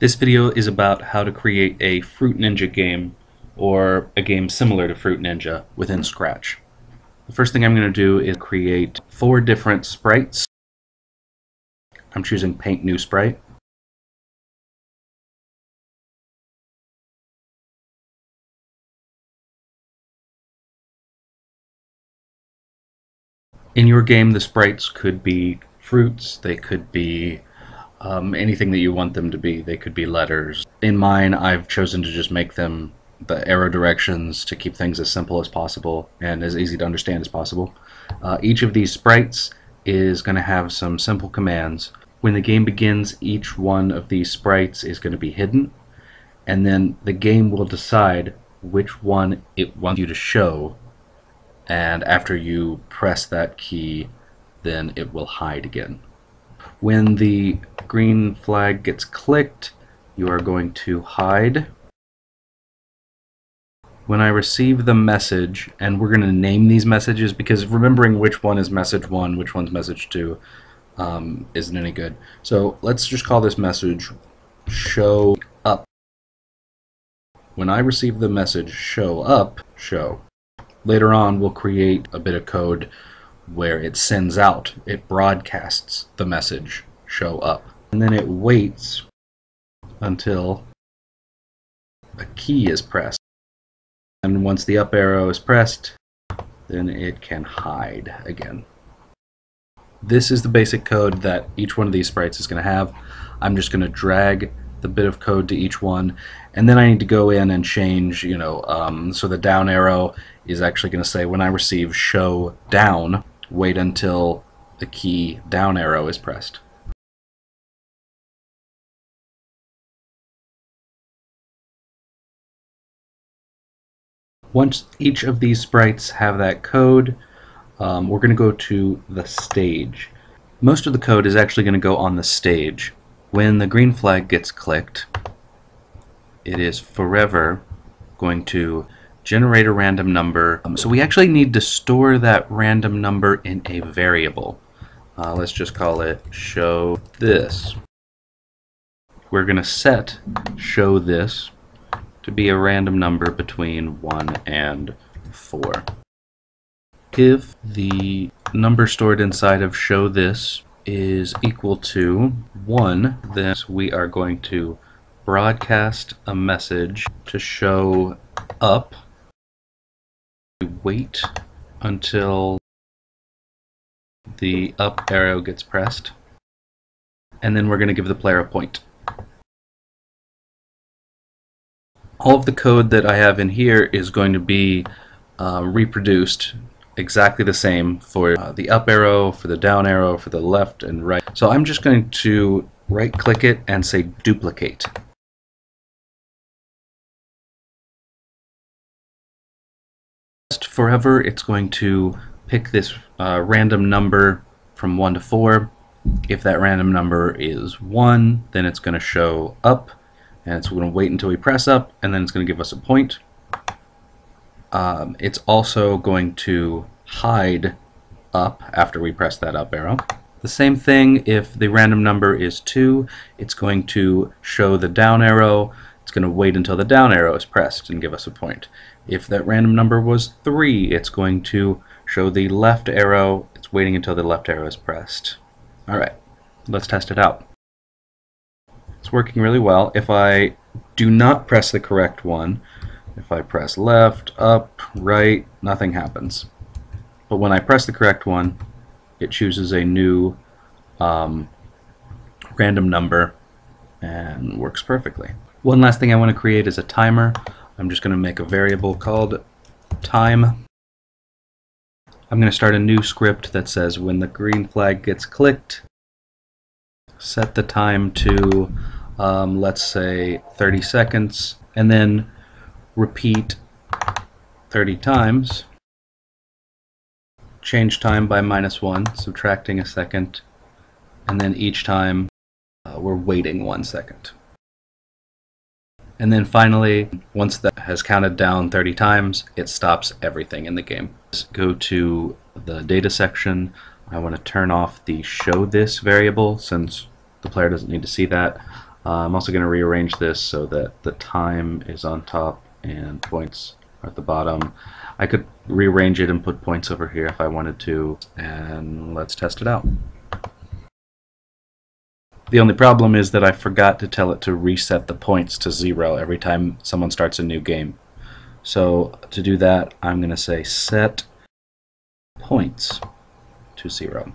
This video is about how to create a Fruit Ninja game or a game similar to Fruit Ninja within Scratch. The first thing I'm going to do is create four different sprites. I'm choosing Paint New Sprite. In your game, the sprites could be fruits, they could be um, anything that you want them to be. They could be letters. In mine, I've chosen to just make them the arrow directions to keep things as simple as possible and as easy to understand as possible. Uh, each of these sprites is going to have some simple commands. When the game begins, each one of these sprites is going to be hidden, and then the game will decide which one it wants you to show, and after you press that key, then it will hide again. When the green flag gets clicked, you are going to hide. When I receive the message, and we're going to name these messages because remembering which one is message 1, which one's message 2 um, isn't any good. So let's just call this message show up. When I receive the message show up, show. Later on we'll create a bit of code where it sends out, it broadcasts the message show up. And then it waits until a key is pressed. And once the up arrow is pressed, then it can hide again. This is the basic code that each one of these sprites is going to have. I'm just going to drag the bit of code to each one and then I need to go in and change you know um, so the down arrow is actually going to say when I receive show down wait until the key down arrow is pressed. Once each of these sprites have that code, um, we're going to go to the stage. Most of the code is actually going to go on the stage. When the green flag gets clicked, it is forever going to generate a random number. Um, so we actually need to store that random number in a variable. Uh, let's just call it show this. We're going to set show this to be a random number between 1 and 4. If the number stored inside of show this is equal to 1, then we are going to broadcast a message to show up We wait until the up arrow gets pressed and then we're going to give the player a point. All of the code that I have in here is going to be uh, reproduced exactly the same for uh, the up arrow, for the down arrow, for the left and right. So I'm just going to right click it and say duplicate. forever, it's going to pick this uh, random number from 1 to 4. If that random number is 1, then it's going to show up, and it's going to wait until we press up, and then it's going to give us a point. Um, it's also going to hide up after we press that up arrow. The same thing if the random number is 2, it's going to show the down arrow, it's going to wait until the down arrow is pressed and give us a point. If that random number was 3, it's going to show the left arrow. It's waiting until the left arrow is pressed. Alright, let's test it out. It's working really well. If I do not press the correct one, if I press left, up, right, nothing happens. But when I press the correct one, it chooses a new um, random number and works perfectly. One last thing I want to create is a timer. I'm just going to make a variable called time. I'm going to start a new script that says when the green flag gets clicked, set the time to, um, let's say, 30 seconds, and then repeat 30 times. Change time by minus 1, subtracting a second, and then each time uh, we're waiting one second. And then finally, once that has counted down 30 times, it stops everything in the game. Let's go to the data section. I want to turn off the show this variable since the player doesn't need to see that. Uh, I'm also going to rearrange this so that the time is on top and points are at the bottom. I could rearrange it and put points over here if I wanted to, and let's test it out. The only problem is that I forgot to tell it to reset the points to zero every time someone starts a new game. So to do that, I'm going to say set points to zero.